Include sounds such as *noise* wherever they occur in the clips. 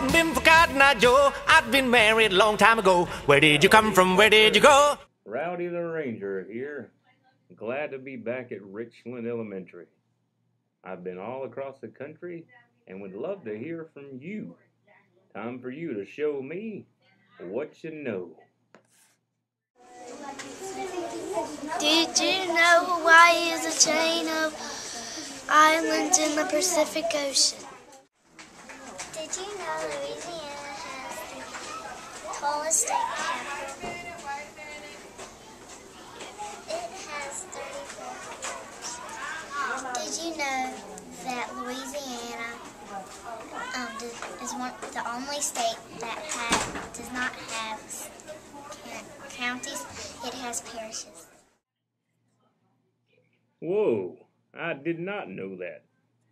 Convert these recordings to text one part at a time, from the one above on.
hadn't been for Cotton Eye Joe, I'd been married a long time ago. Where did you come from? Where did you go? Rowdy the Ranger here. Glad to be back at Richland Elementary. I've been all across the country and would love to hear from you. Time for you to show me what you know. Did you know Hawaii is a chain of islands in the Pacific Ocean? Has state capital? It has 34. Did you know that Louisiana um, is one the only state that has does not have counties? It has parishes. Whoa, I did not know that.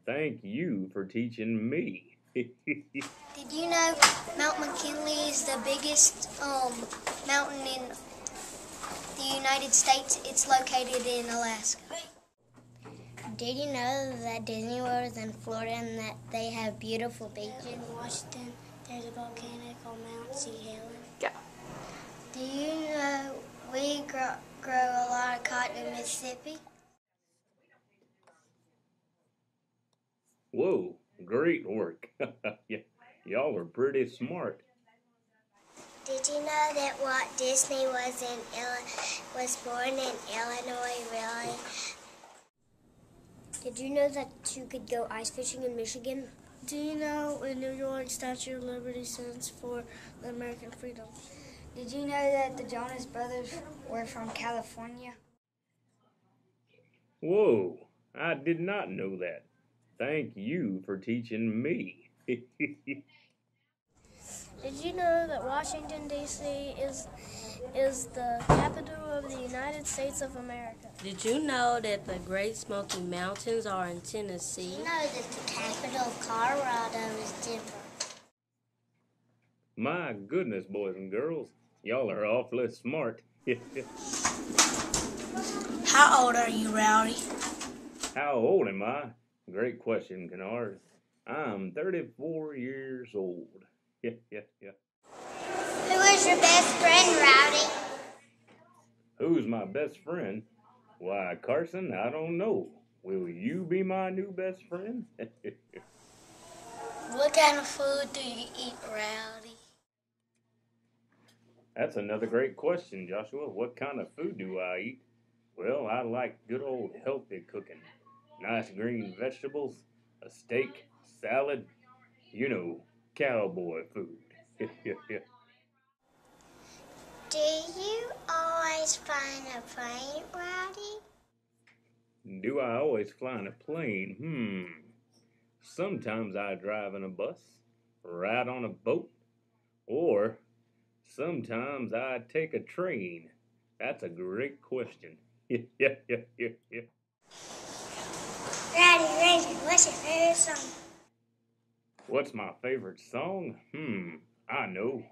Thank you for teaching me. *laughs* Did you know Mount McKinley is the biggest um, mountain in the United States? It's located in Alaska. Did you know that Disney World is in Florida and that they have beautiful beaches? In Washington, there's a volcano called Mount St. Helen. Yeah. Do you know we grow, grow a lot of cotton in Mississippi? Whoa, great work. *laughs* Y- Y'all are pretty smart. Did you know that Walt Disney was in Illi- was born in Illinois? Really? Did you know that you could go ice fishing in Michigan? Do you know in New York, Statue of Liberty stands for the American freedom? Did you know that the Jonas Brothers were from California? Whoa, I did not know that. Thank you for teaching me. *laughs* Did you know that Washington D.C. is is the capital of the United States of America? Did you know that the Great Smoky Mountains are in Tennessee? You know that the capital of Colorado is Denver. My goodness, boys and girls, y'all are awfully smart. *laughs* How old are you, Rowdy? How old am I? Great question, Kennard. I'm 34 years old. *laughs* Yeah, yeah, yeah. Who is your best friend, Rowdy? Who's my best friend? Why, Carson, I don't know. Will you be my new best friend? *laughs* What kind of food do you eat, Rowdy? That's another great question, Joshua. What kind of food do I eat? Well, I like good old healthy cooking. Nice green vegetables, a steak, salad, you know, cowboy food. *laughs* Do you always find a plane, Rowdy? do I always fly in a plane? Hmm. Sometimes I drive in a bus, ride on a boat, or sometimes I take a train. That's a great question. *laughs* yeah, yeah, yeah, yeah. Ranger, what's your favorite song? What's my favorite song? Hmm, I know.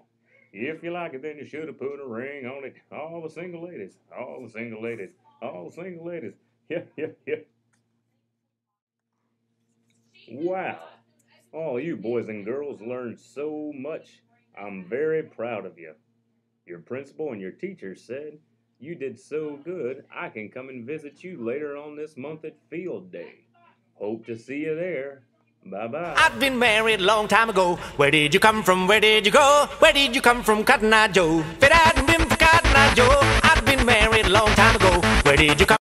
If you like it, then you should have put a ring on it. All the single ladies, all the single ladies, all the single ladies. *laughs* Yeah, yeah, yeah. Wow. All you boys and girls learned so much. I'm very proud of you. Your principal and your teachers said you did so good, I can come and visit you later on this month at Field Day. Hope to see you there. Bye bye. I've been married a long time ago. Where did you come from? Where did you go? Where did you come from, Cotton Eye Joe? If it hadn't been for Cotton Eye Joe, I'd been married a long time ago. Where did you come?